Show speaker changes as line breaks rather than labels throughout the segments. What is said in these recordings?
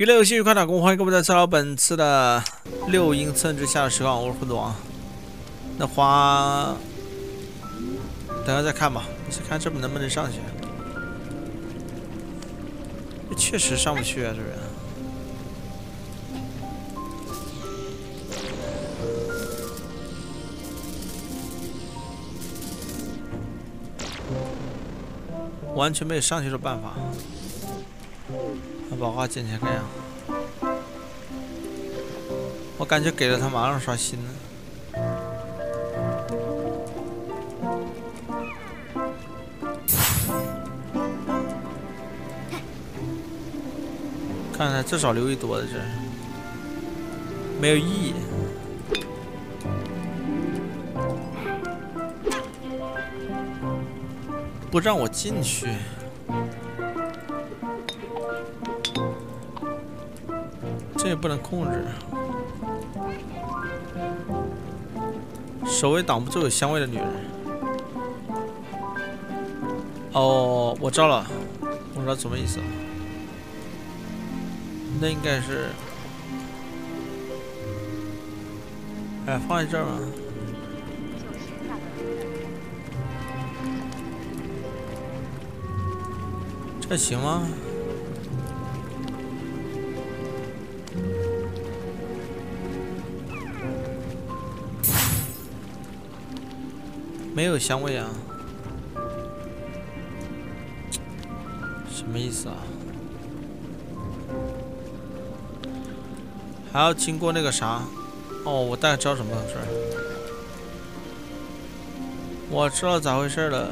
娱乐游戏愉快打工，欢迎各位来到本次的六英寸之下的时光，我是混沌王。那花，等下再看吧，先看这边能不能上去。这确实上不去啊，这边。完全没有上去的办法。把宝花捡起来干呀！我感觉给了他马上刷新了。看看，至少留一多的这，没有意义。不让我进去，也不能控制。守卫挡不住有香味的女人。哦，我知道了，我知道什么意思了。那应该是，哎，放在这儿吧。这行吗？没有香味啊？什么意思啊？还要经过那个啥？哦，我大概知道什么回事我知道咋回事了。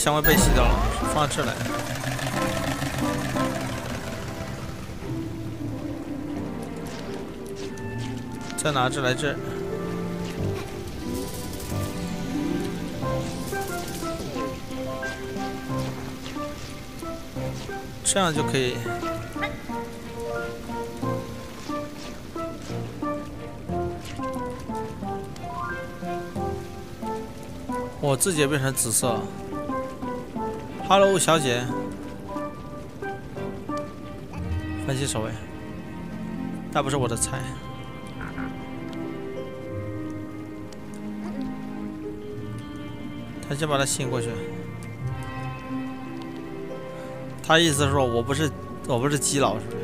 香味被吸掉了，放这来。再拿这来这，这样就可以。我自己也变成紫色。Hello，小姐，分析守卫，那不是我的菜。他先把他吸引过去。他意思是说我不是我不是基佬，是不是？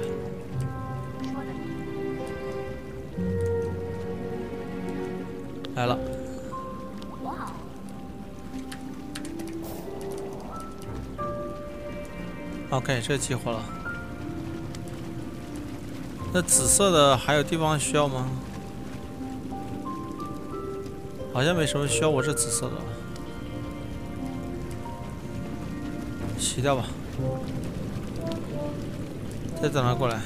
来了。OK，这激活了。那紫色的还有地方需要吗？好像没什么需要我这紫色的。洗掉吧，再等他过来。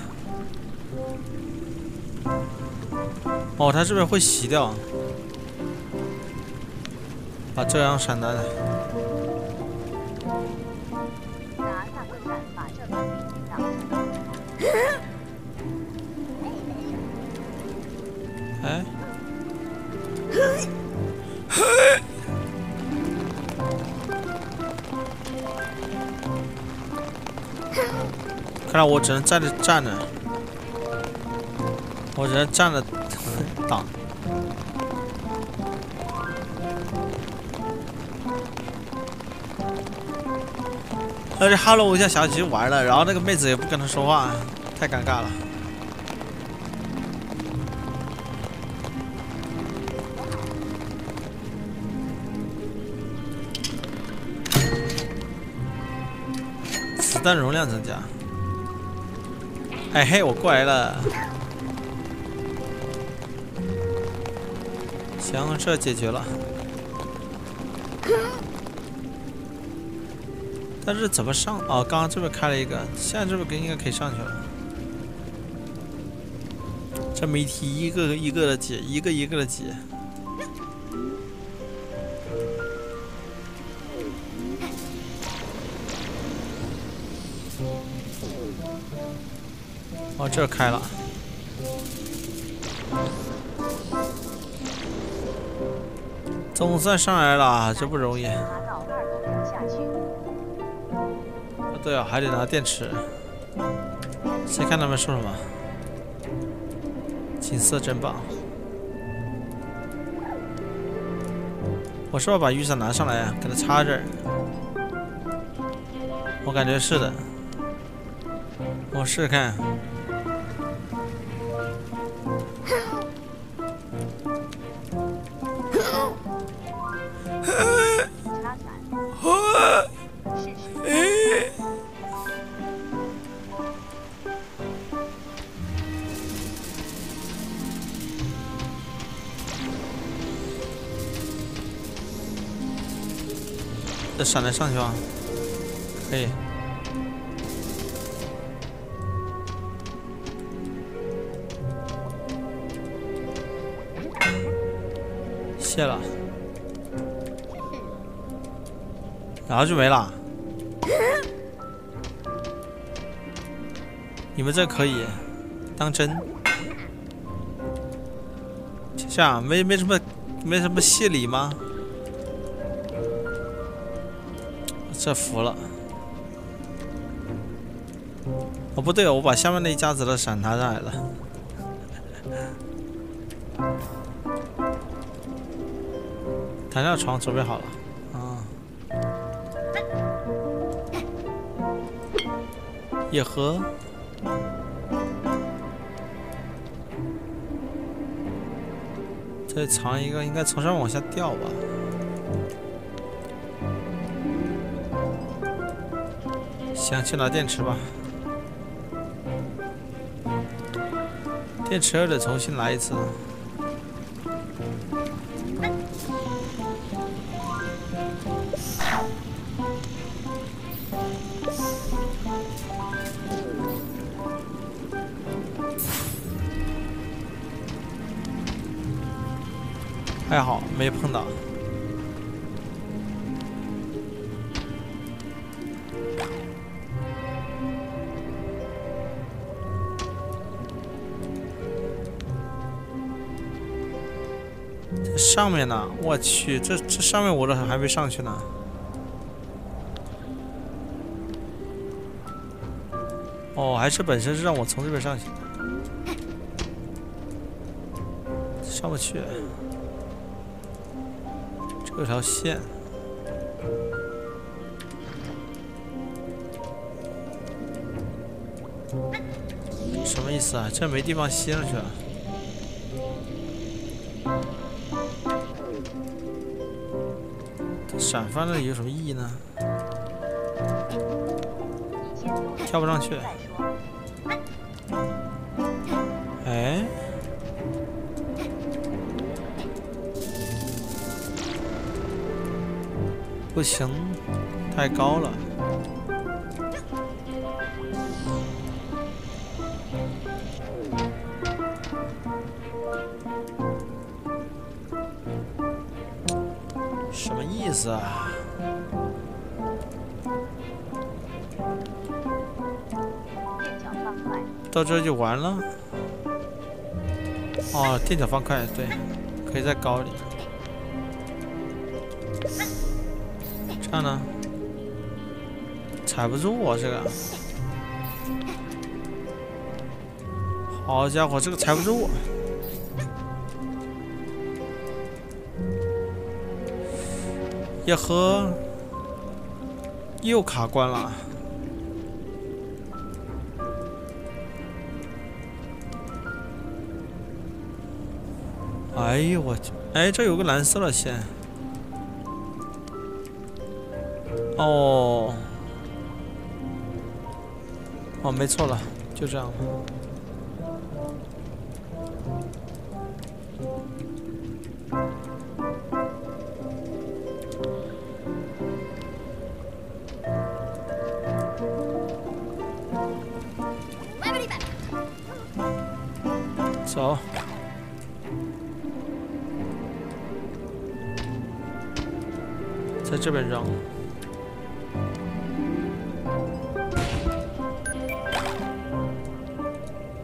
哦，他这边会洗掉，把这样闪弹。哎。看来我只能站着站着，我只能站着 挡。而且哈喽一下小鸡玩了，然后那个妹子也不跟他说话，太尴尬了。子弹容量增加。哎嘿，我过来了。行，这解决了。但是怎么上？哦，刚刚这边开了一个，现在这边应该可以上去了。这谜题一个一个的解，一个一个的解。哦，这开了。总算上来了，这不容易。对啊，还得拿电池。先看他们说什么。景色真棒。我是不是把雨伞拿上来啊？给它插这儿。我感觉是的。我试试看。闪来上去吗？可以。谢了。然后就没了。你们这可以当真？这样没没什么没什么谢礼吗？这服了。哦，不对我把下面那一家子的伞拿上来了。弹跳床准备好了。啊。野河。再藏一个，应该从上往下掉吧。行，去拿电池吧。电池得重新来一次。这上面呢？我去，这这上面我都还没上去呢。哦，还是本身是让我从这边上去，上不去。这条线，什么意思啊？这没地方吸上去了。闪放那里有什么意义呢？跳不上去。哎，不行，太高了。到这就完了？哦，垫脚方块，对，可以再高一点。这样呢？踩不住我这个。好家伙，这个踩不住。也和又卡关了。哎呦我去！哎，这有个蓝色的线。哦，哦，没错了，就这样。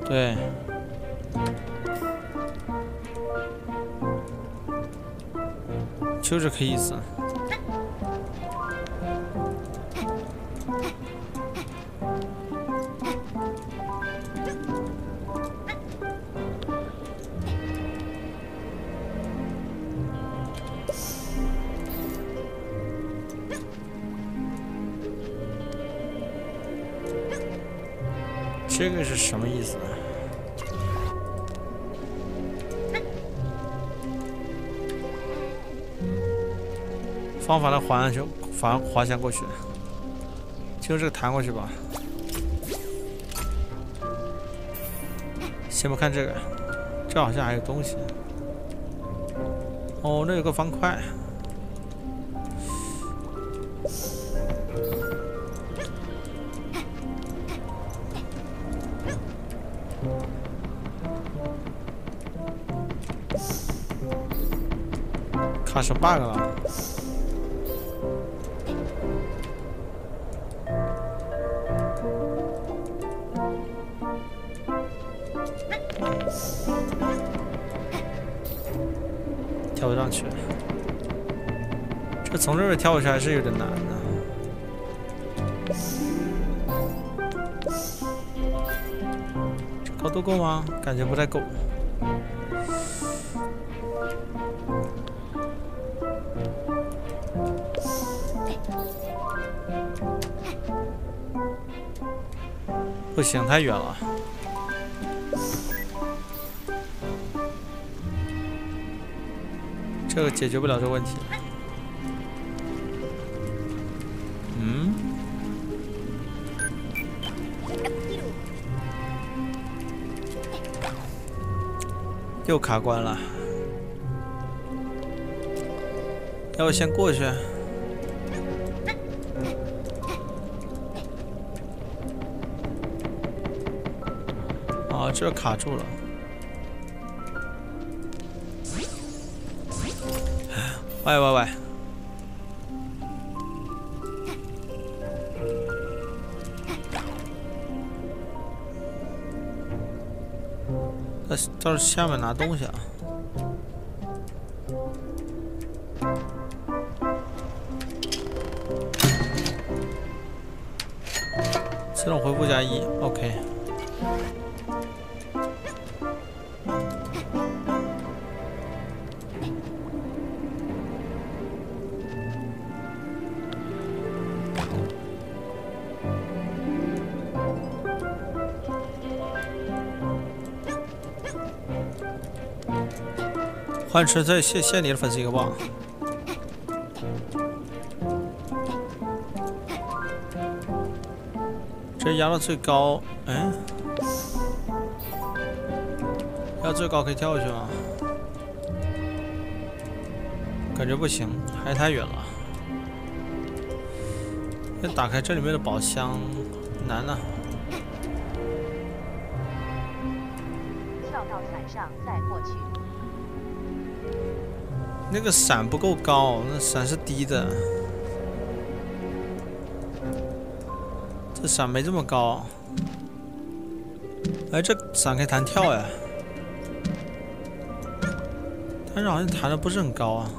对，就这个意思。这个是什么意思？方法来滑就滑滑翔过去，就这个弹过去吧。先不看这个，这好像还有东西。哦，那有个方块。卡什 bug 了？跳不上去，这从这边跳过去还是有点难的。高度够吗？感觉不太够。不行，太远了。这个解决不了这个问题。嗯？又卡关了。要不先过去？啊，这卡住了。喂喂喂！到到下面拿东西啊！自动回复加一，OK。换车在谢谢你的粉丝一个棒。这压到最高，哎，压最高可以跳过去吗？感觉不行，还太远了。先打开这里面的宝箱，难呢。跳到伞上再过去。那个伞不够高，那伞是低的。这伞没这么高。哎，这伞可以弹跳呀，但是好像弹的不是很高啊。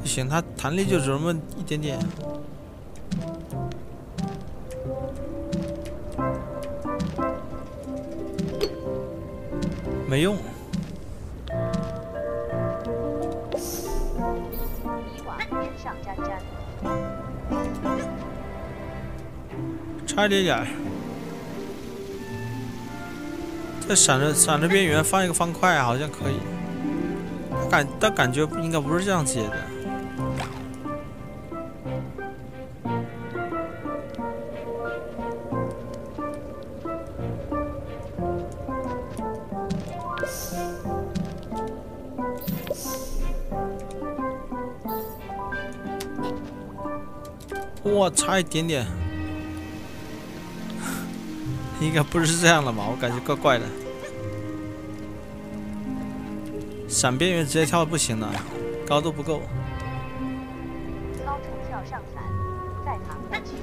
不行，它弹力就只那么一点点。没用。差一点点。在闪着闪着边缘放一个方块，好像可以。感但感觉应该不是这样解的。哇，差一点点，应该不是这样的吧？我感觉怪怪的。闪边缘直接跳不行了，高度不够。
高处跳上伞，再爬过去。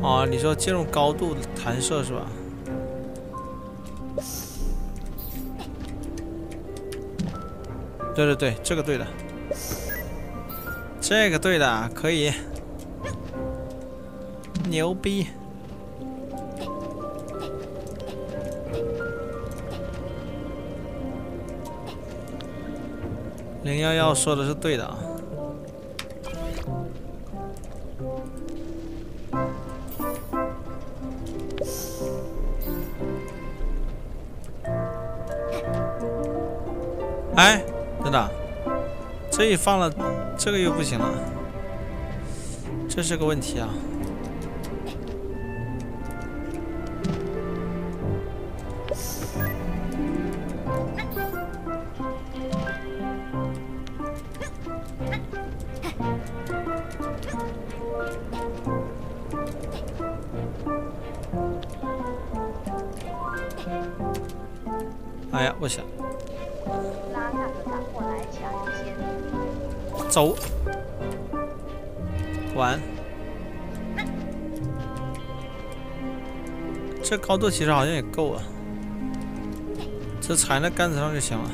哦，你说进入高度弹射是吧？对对对，这个对的，这个对的，可以，牛逼！零幺幺说的是对的啊。哎，等等，这一放了，这个又不行了，这是个问题啊。哎呀，不行，
拉那个赶过来卡优先。
走，完。这高度其实好像也够啊，这踩在杆子上就行了。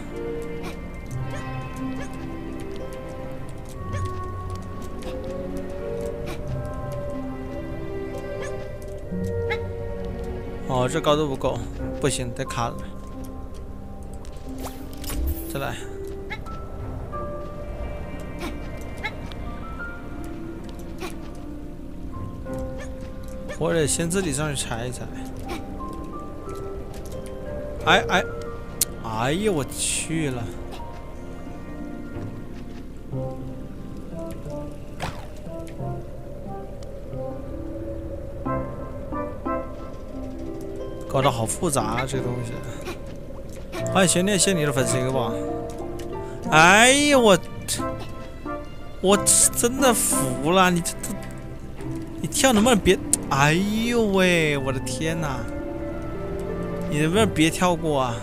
哦，这高度不够，不行，得卡了。来。我得先自己上去踩一踩。哎哎，哎呀，我去了！搞得好复杂啊，这东西。欢迎悬念谢你的粉丝一个吧。哎呀，我我真的服了，你这这，你跳能不能别？哎呦喂，我的天哪！你能不能别跳过啊？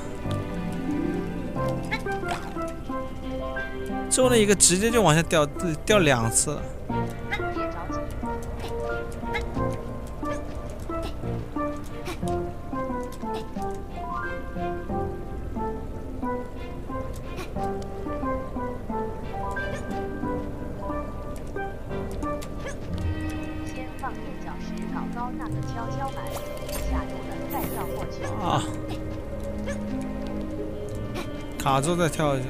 中了一个直接就往下掉，掉两次了。
卡住再跳
一下，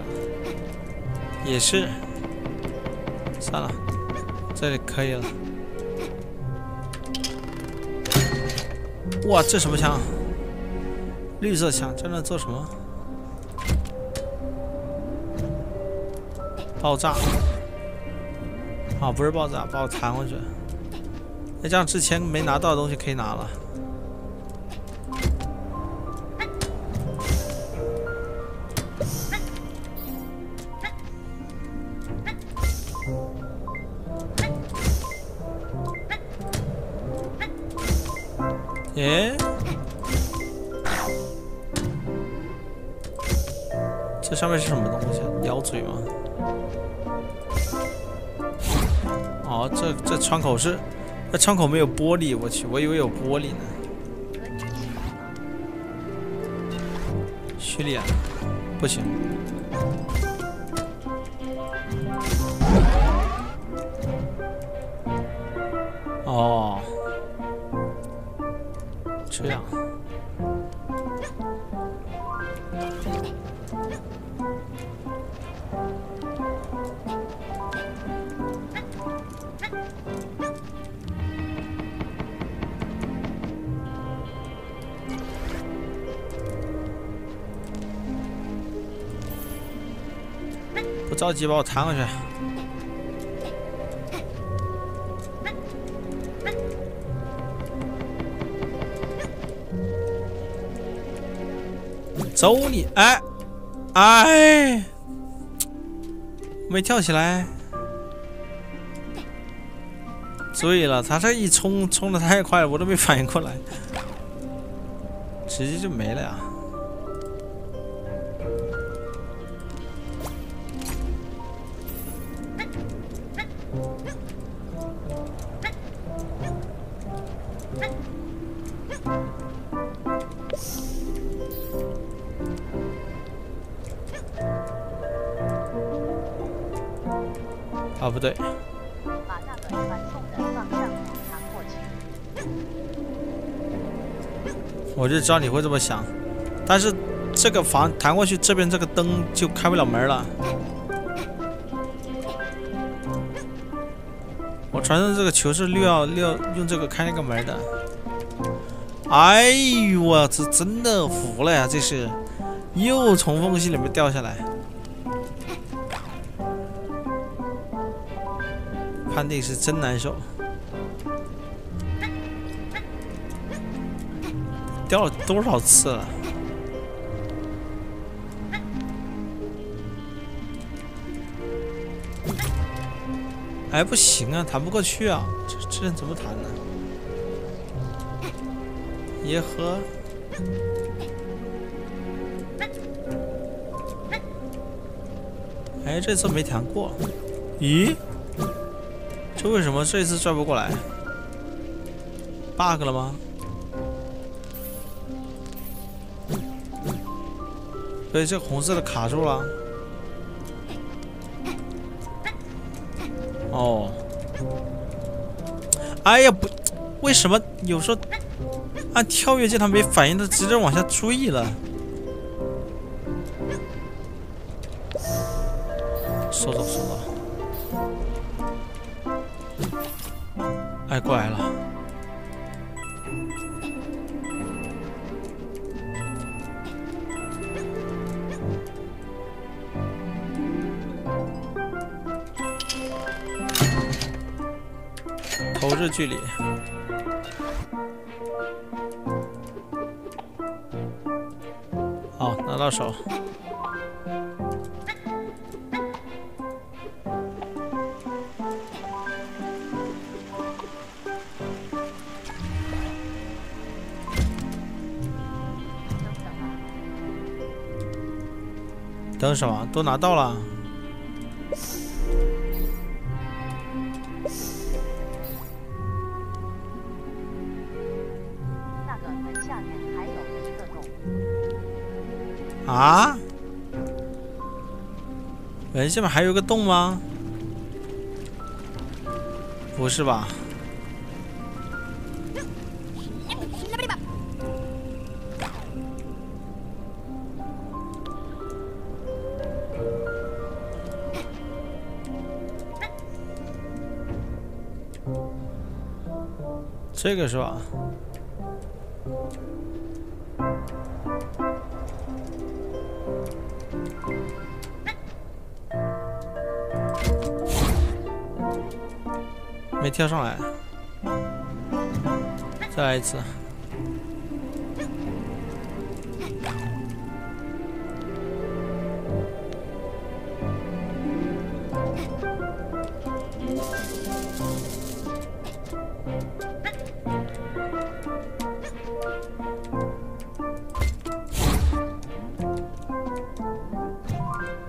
也是。算了，这里可以了。哇，这什么枪？绿色枪，在那做什么？爆炸！啊，不是爆炸，把我弹回去。那这样之前没拿到的东西可以拿了。这上面是什么东西？鸟嘴吗？哦，这这窗口是，这窗口没有玻璃，我去，我以为有玻璃呢。虚脸？不行。哦，着急，把我弹回去。走你！哎，哎，没跳起来。醉了，他这一冲冲的太快了，我都没反应过来，直接就没了呀。不对，我就知道你会这么想，但是这个房弹过去，这边这个灯就开不了门了。我传送这个球是六要六要用这个开那个门的。哎呦，我这真的服了呀！这是又从缝隙里面掉下来，那是真难受。掉了多少次了？哎，不行啊，弹不过去啊！这这人怎么弹呢？耶呵！哎，这次没弹过。咦？这为什么这次拽不过来？bug 了吗？所以，这红色的卡住了。哦。哎呀，不，为什么有时候按跳跃键它没反应，它直接往下坠了？距离。好，拿到手。等什么？都拿到了。啊？门下面还有个洞吗？不是吧？这个是吧？跳上来，再来一次。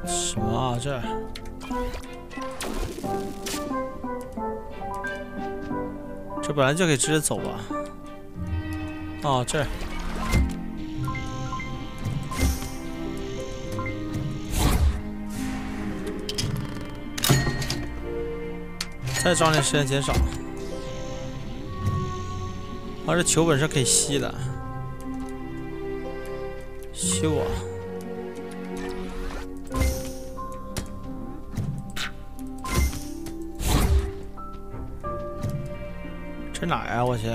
什么啊？这？这本来就可以直接走吧？哦，这儿。再装点时间减少。啊，这球本身可以吸的，吸我。我去！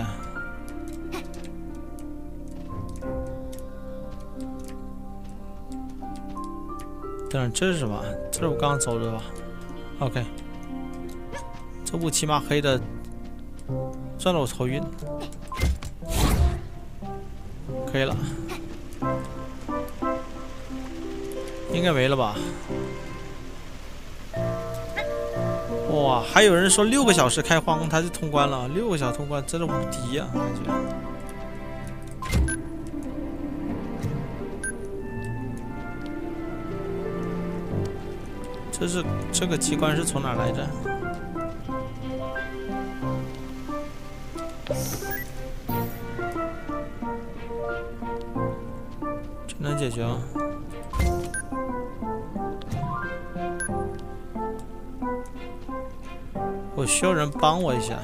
等等，这是什么？这是我刚刚走的吧？OK，这雾起码黑的，转的我头晕。可以了，应该没了吧？哇，还有人说六个小时开荒他就通关了，六个小时通关真的无敌呀、感觉。这是这个机关是从哪来着？这能解决吗？我需要人帮我一下，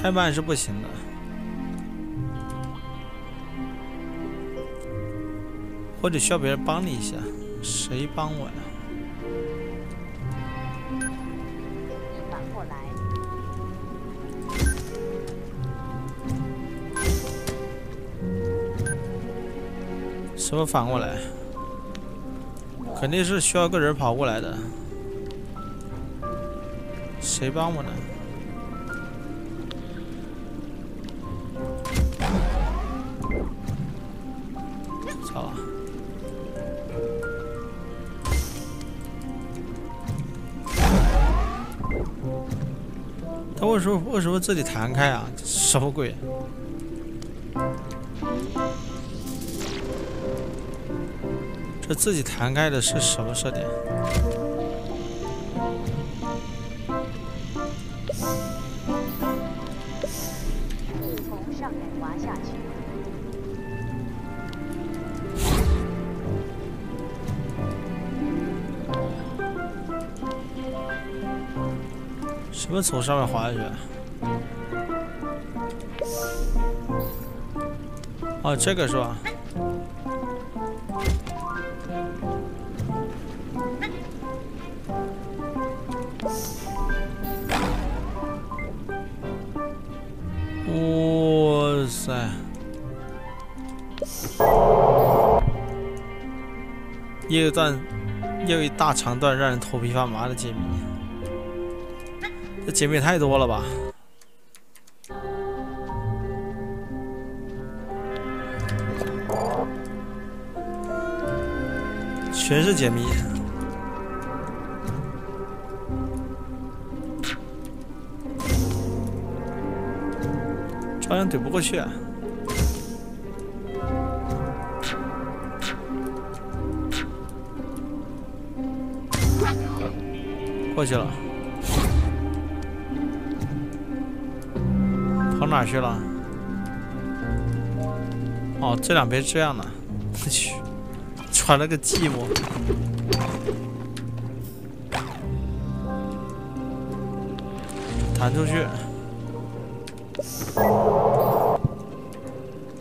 太慢是不行的。或者需要别人帮你一下，谁帮我呀？
你反过来，
什么反过来？肯定是需要个人跑过来的。谁帮我呢？操！他为什么为什么自己弹开啊？什么鬼？这自己弹开的是什么设定？
从上面滑下去，
什么从上面滑下去？哦，这个是吧？又一大长段让人头皮发麻的解谜。这解谜也太多了吧？全是解谜。照样怼不过去啊！过去了。跑哪去了？哦，这两边这样的，我去，传了个寂寞。弹出去。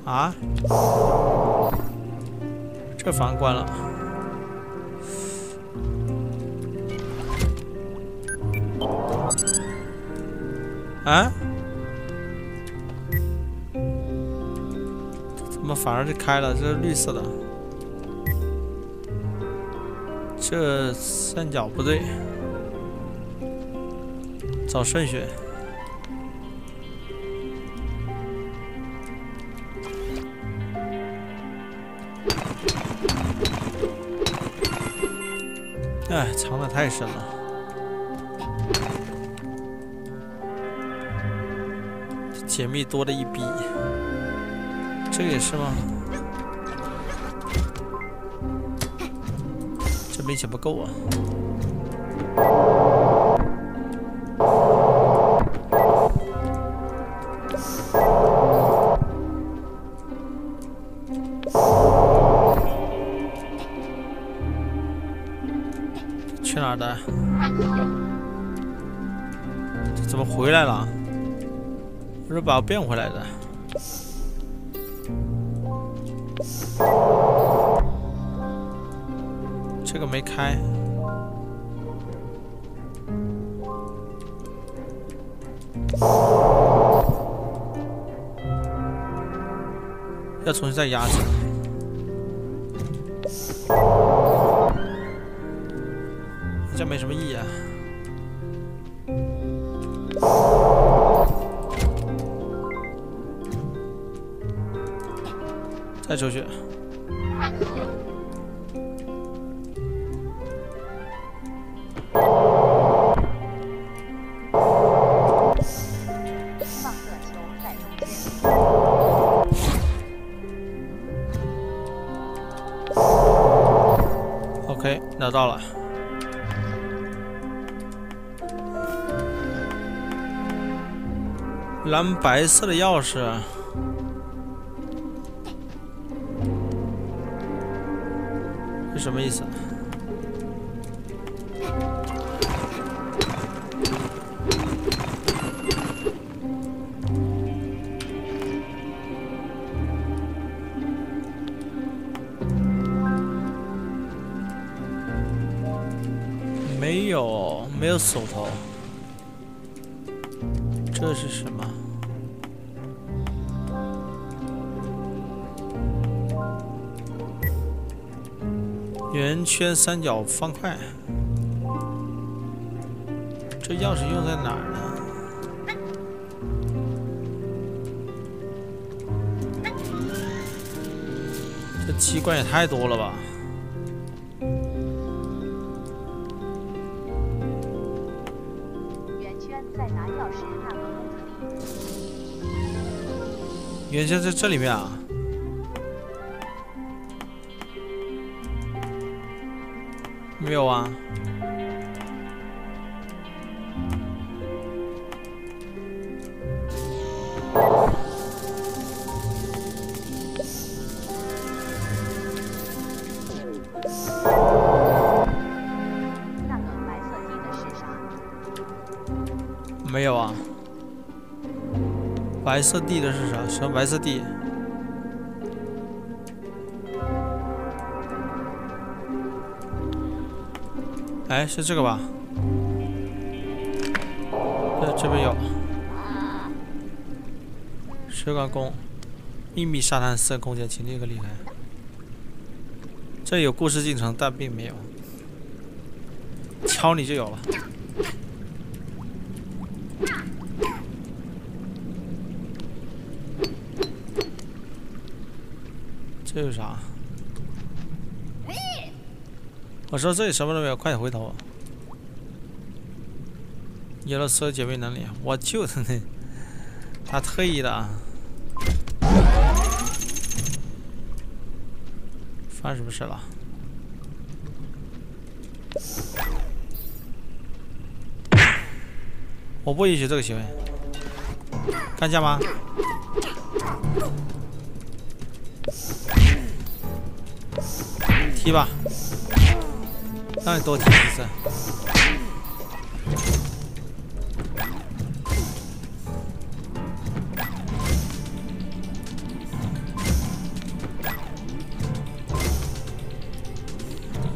啊？这房关了。啊？怎么反而就开了？这是绿色的。这三角不对，找顺序。哎，藏的太深了。解密多了一逼，这个也是吗？这明显不够啊！去哪儿的？怎么回来了？不是把我变回来的？这个没开。要重新再压一次。这没什么意义出去。OK，拿到了。蓝白色的钥匙，什么意思？没有没有手头。这是什么？圆圈、三角、方块。这钥匙用在哪儿呢？这机关也太多了吧！
圆圈在拿钥匙那个屋子里。
圆圈在这里面啊？没有啊？没有啊？白色地的是啥？什么白色地？哎，是这个吧？这这边有。水管工，秘密沙滩私人空间，请立刻离开。这有故事进程，但并没有。敲你就有了。这有啥？我说这里什么都没有，快点回头。有了所有解密能力，我就 他那，他特意的啊。发什么事了？我不允许这个行为。干架吗？踢吧，让你多踢几次。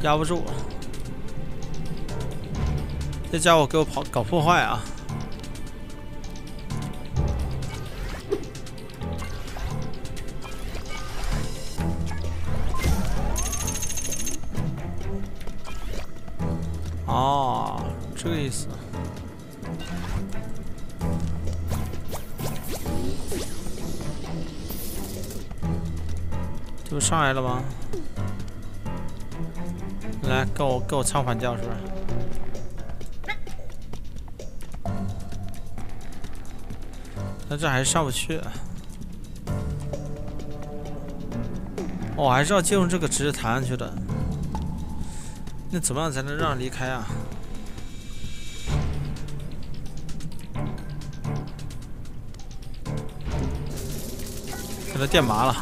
压不住，这家伙给我跑搞破坏啊！思。这不上来了吗？来，跟我跟我唱反调是不是？但这还是上不去。我、还是要进入这个直接弹上去的。那怎么样才能让离开啊？电麻了。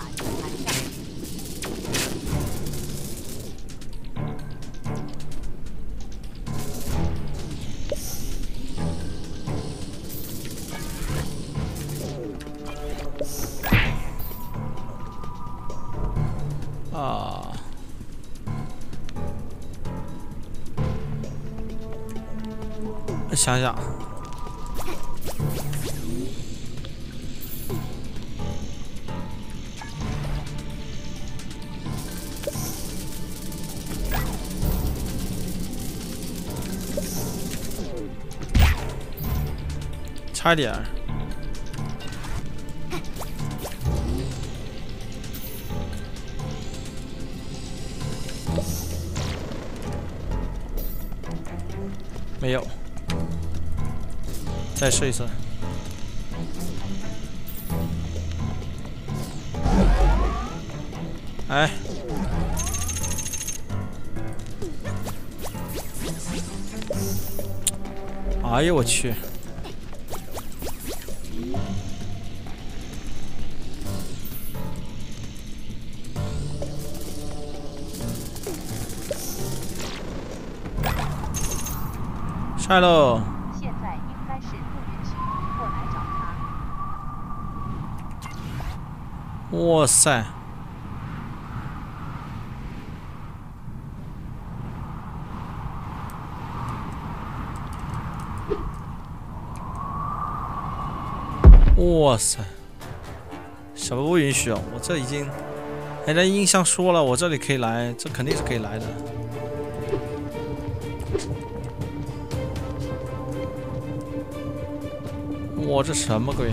啊，想想，快点。没有，再试一次。哎，哎呦我去！菜喽。
现在应该是不允许你过来找他。
哇塞！哇塞！什么不允许啊？我这已经，人家印象说了，我这里可以来，这肯定是可以来的。我这什么鬼？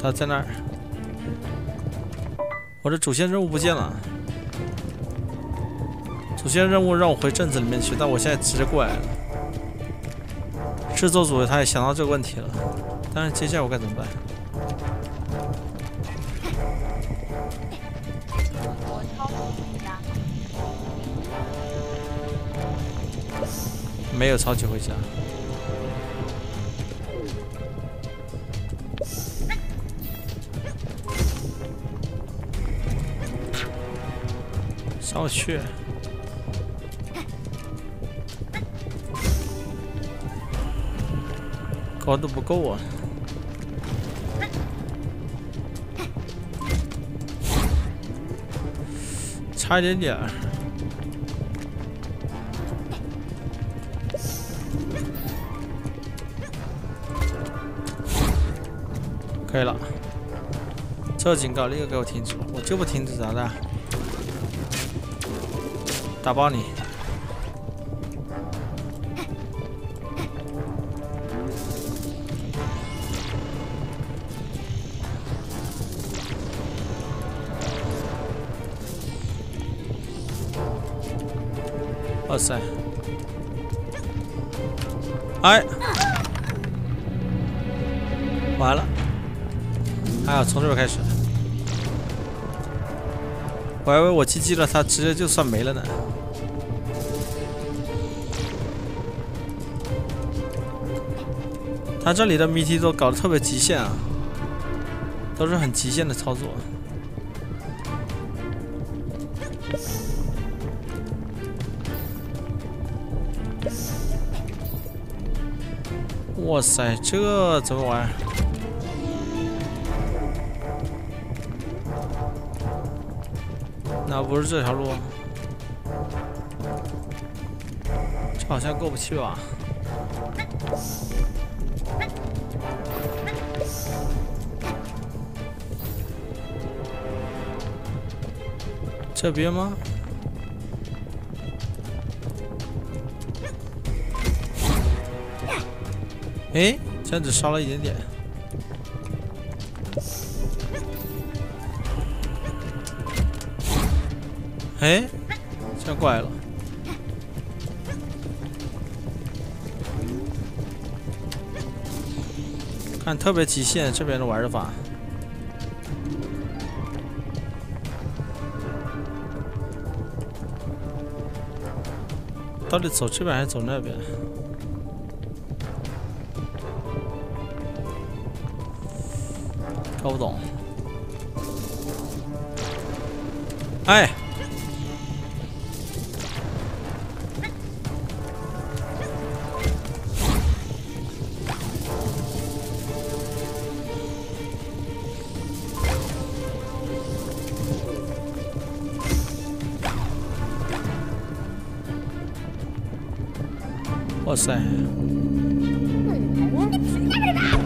他在那儿。我这主线任务不见了。主线任务让我回镇子里面去，但我现在直接过来了。制作组他也想到这个问题了，但是接下来我该怎么办？没有超级回家。上去。高度不够啊！差一点点这警告立刻给我停止！我就不停止咋的？打爆你！哇塞！哎，完了！哎呀，从这边开始，我还以为我 GG 了，他直接就算没了呢。他这里的谜题都搞得特别极限啊，都是很极限的操作。哇塞，这怎么玩？那不是这条路，这好像过不去吧？这边吗？哎，这样子烧了一点点。哎，这样过来了。看特别极限这边的玩法。到底走这边还是走那边？搞不懂。哎！塞！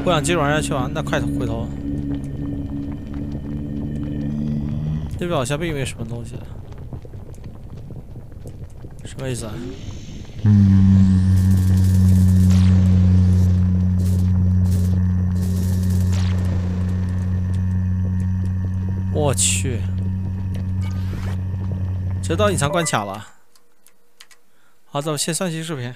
不想继续玩下去啊？那快回头。这边好像并没有什么东西，什么意思啊？我去，这到隐藏关卡了。好，咱们先上期视频。